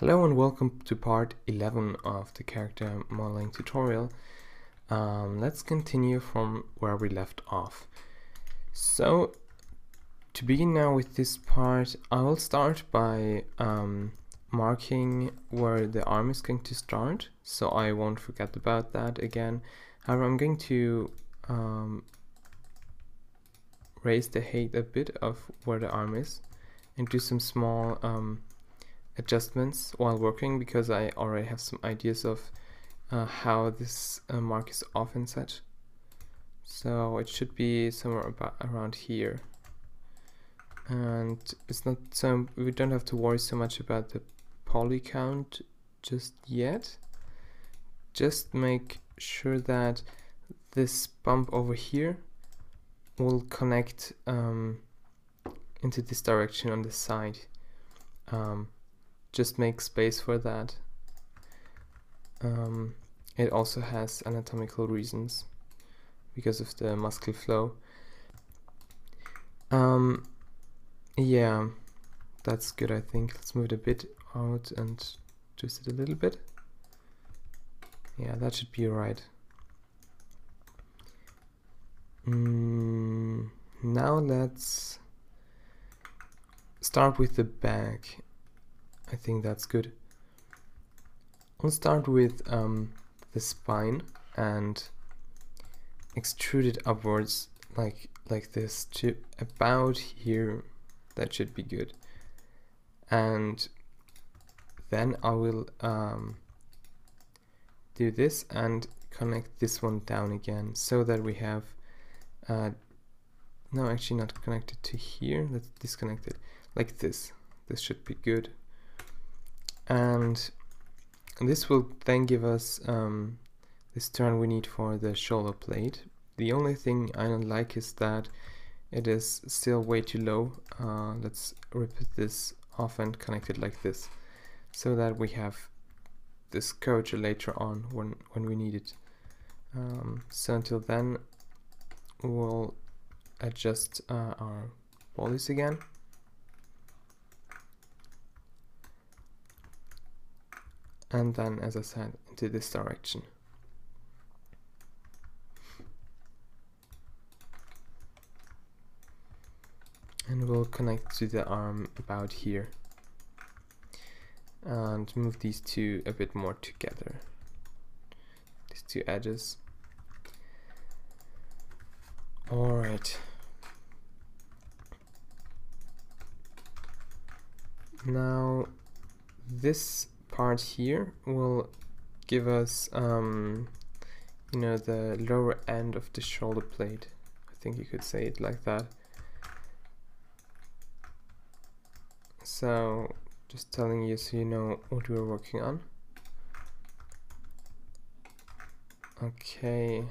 Hello and welcome to part 11 of the character modeling tutorial. Um, let's continue from where we left off. So to begin now with this part, I will start by um, marking where the arm is going to start, so I won't forget about that again. However, I'm going to um, raise the height a bit of where the arm is and do some small um, adjustments while working because I already have some ideas of uh, how this uh, mark is and such. So it should be somewhere about around here. And it's not so we don't have to worry so much about the poly count just yet. Just make sure that this bump over here will connect um, into this direction on the side. Um, just make space for that. Um, it also has anatomical reasons because of the muscle flow. Um, yeah, that's good I think. Let's move it a bit out and twist it a little bit. Yeah, that should be right. Mm, now let's start with the back I think that's good. I'll start with um, the spine and extrude it upwards like like this to about here. That should be good. And then I will um, do this and connect this one down again so that we have uh, no actually not connected to here. Let's disconnect it like this. This should be good and this will then give us um, this turn we need for the shoulder plate. The only thing I don't like is that it is still way too low. Uh, let's rip this off and connect it like this so that we have this curvature later on when, when we need it. Um, so until then we'll adjust uh, our polys again. And then as I said into this direction. And we'll connect to the arm about here and move these two a bit more together. These two edges. Alright. Now this part here will give us um, you know the lower end of the shoulder blade. I think you could say it like that. So just telling you so you know what we're working on. Okay.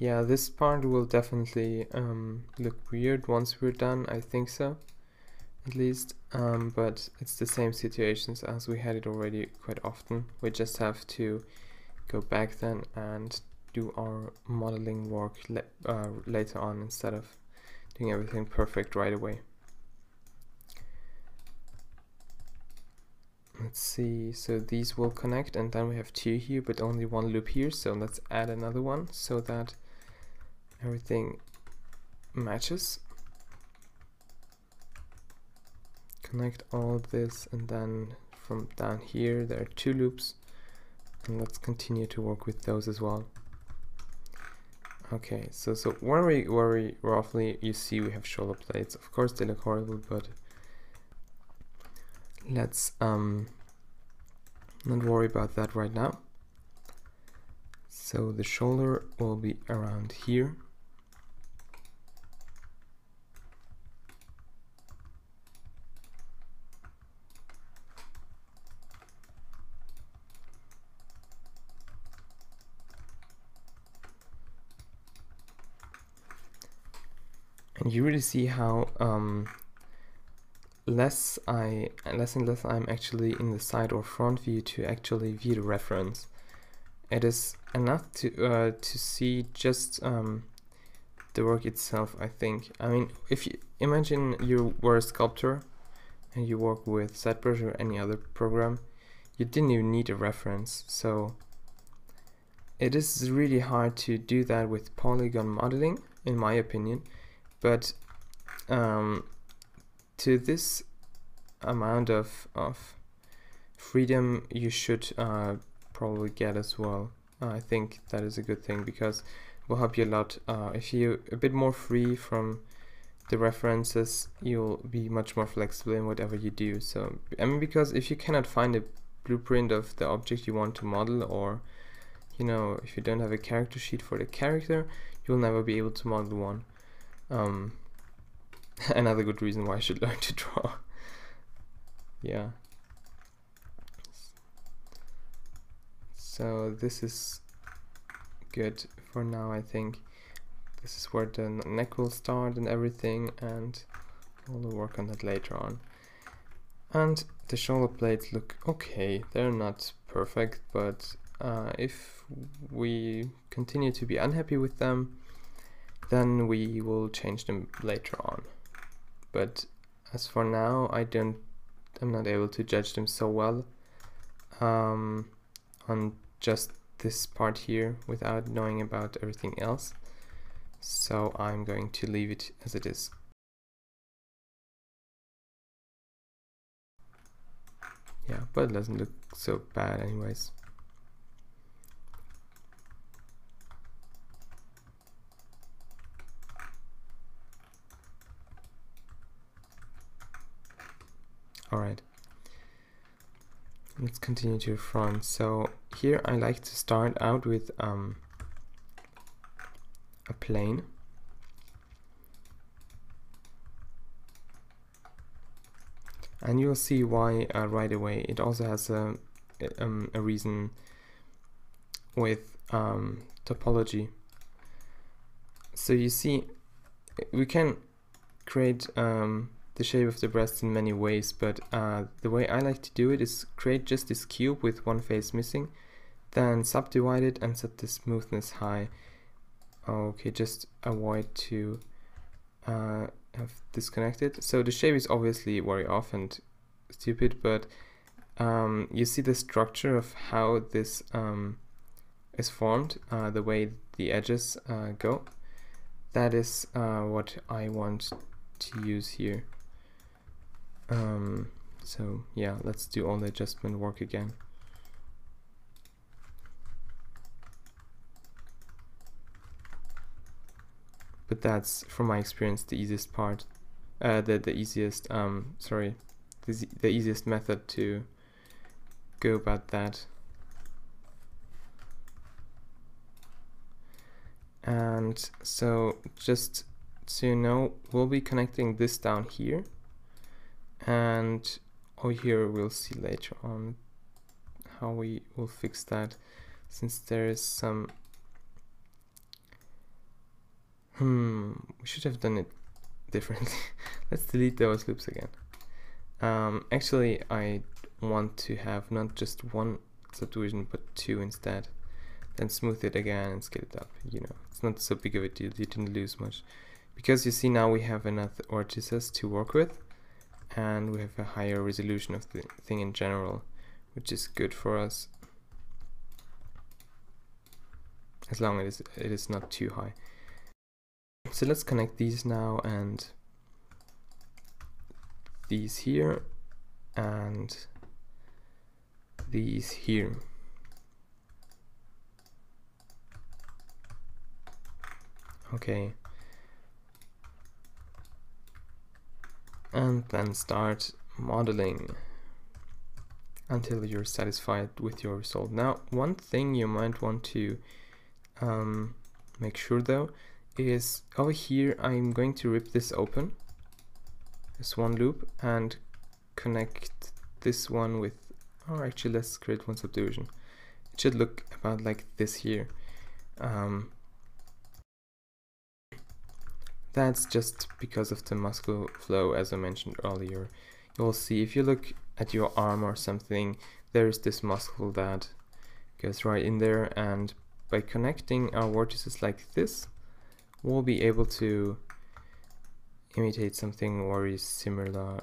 Yeah this part will definitely um, look weird once we're done I think so at least, um, but it's the same situations as we had it already quite often. We just have to go back then and do our modeling work le uh, later on instead of doing everything perfect right away. Let's see, so these will connect and then we have two here but only one loop here, so let's add another one so that everything matches. Connect all this and then from down here there are two loops and let's continue to work with those as well. Okay so so where we where we roughly you see we have shoulder blades of course they look horrible but let's um not worry about that right now. So the shoulder will be around here and you really see how um, less I less and less I'm actually in the side or front view to actually view the reference. It is enough to uh, to see just um, the work itself. I think. I mean, if you imagine you were a sculptor and you work with ZBrush or any other program, you didn't even need a reference so it is really hard to do that with polygon modeling in my opinion but um, to this amount of, of freedom you should uh, probably get as well. I think that is a good thing because it will help you a lot. Uh, if you're a bit more free from the references you'll be much more flexible in whatever you do. So I mean because if you cannot find a blueprint of the object you want to model or you know if you don't have a character sheet for the character you'll never be able to model one um, another good reason why I should learn to draw. Yeah. So this is good for now I think. This is where the neck will start and everything and we'll work on that later on. And the shoulder blades look okay. They're not perfect but uh, if we continue to be unhappy with them then we will change them later on. But as for now I don't I'm not able to judge them so well um, on just this part here without knowing about everything else. So I'm going to leave it as it is. Yeah but it doesn't look so bad anyways all right. Let's continue to front. So here I like to start out with um, a plane. And you'll see why uh, right away. It also has a, um, a reason with um, topology. So you see we can create um, the shape of the breast in many ways but uh, the way I like to do it is create just this cube with one face missing then subdivide it and set the smoothness high. Okay just avoid to uh, have disconnected. So the shape is obviously very off and stupid but um, you see the structure of how this um, is formed uh, the way the edges uh, go? That is uh, what I want to use here um, so yeah let's do all the adjustment work again. But that's from my experience the easiest part uh, the, the easiest um, sorry the, the easiest method to go about that. And so just you know we'll be connecting this down here and over here we'll see later on how we will fix that since there is some hmm we should have done it differently. Let's delete those loops again. Um, actually I want to have not just one subdivision but two instead. Then smooth it again and scale it up you know. It's not so big of a deal you didn't lose much. Because you see now we have enough vertices to work with and we have a higher resolution of the thing in general which is good for us. As long as it is not too high. So let's connect these now and these here and these here. Okay and then start modeling until you're satisfied with your result. Now, one thing you might want to um, make sure though is over here I'm going to rip this open, this one loop, and connect this one with, or actually let's create one subdivision. It should look about like this here. Um, that's just because of the muscle flow as I mentioned earlier. You'll see if you look at your arm or something, there's this muscle that goes right in there and by connecting our vertices like this, we'll be able to imitate something very similar.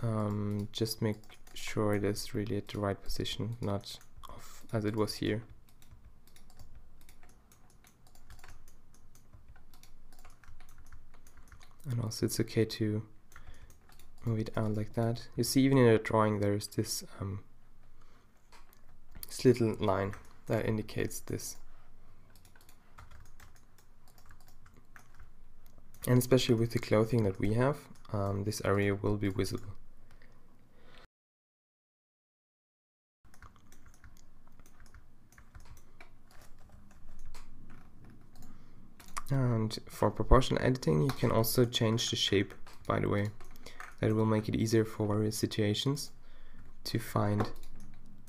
Um, just make sure it is really at the right position, not off as it was here. And also it's okay to move it out like that. You see even in a drawing there's this, um, this little line that indicates this. And especially with the clothing that we have, um, this area will be visible. And for proportional editing, you can also change the shape, by the way. That will make it easier for various situations to find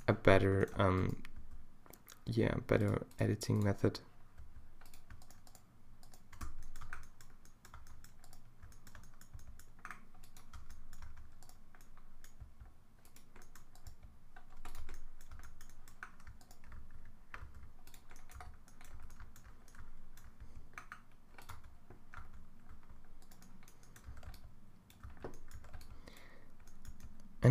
a better, um, yeah, better editing method.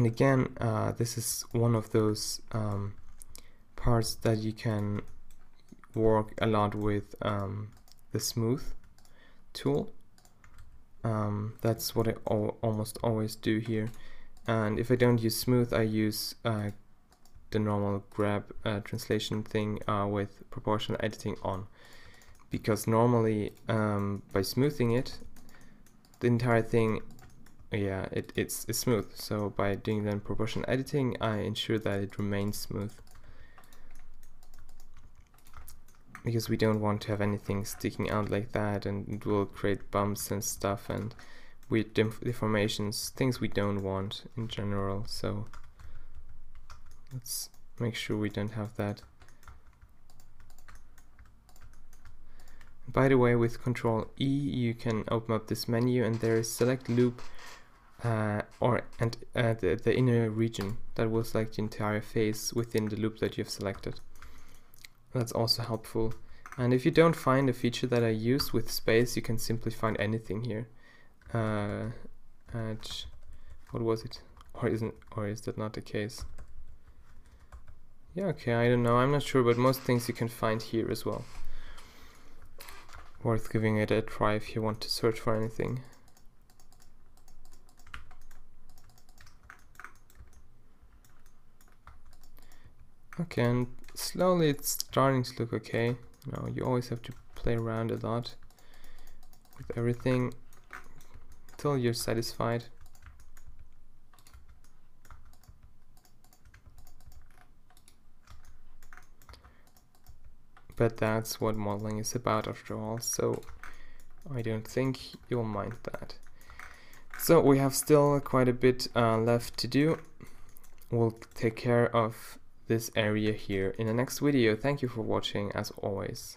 And again uh, this is one of those um, parts that you can work a lot with um, the smooth tool. Um, that's what I almost always do here. And if I don't use smooth I use uh, the normal grab uh, translation thing uh, with proportional editing on. Because normally um, by smoothing it the entire thing yeah, it, it's, it's smooth. So by doing then proportion editing, I ensure that it remains smooth. Because we don't want to have anything sticking out like that and it will create bumps and stuff and weird deformations, things we don't want in general. So let's make sure we don't have that. By the way, with Control E, you can open up this menu and there is select loop uh, or and uh, the, the inner region that will select the entire face within the loop that you've selected. That's also helpful. And if you don't find a feature that I use with space, you can simply find anything here. Uh, at, what was it? Or isn't? Or is that not the case? Yeah, okay, I don't know. I'm not sure, but most things you can find here as well. Worth giving it a try if you want to search for anything. Okay, and slowly it's starting to look okay. You know, you always have to play around a lot with everything until you're satisfied. But that's what modeling is about after all, so I don't think you'll mind that. So we have still quite a bit uh, left to do. We'll take care of this area here in the next video. Thank you for watching as always.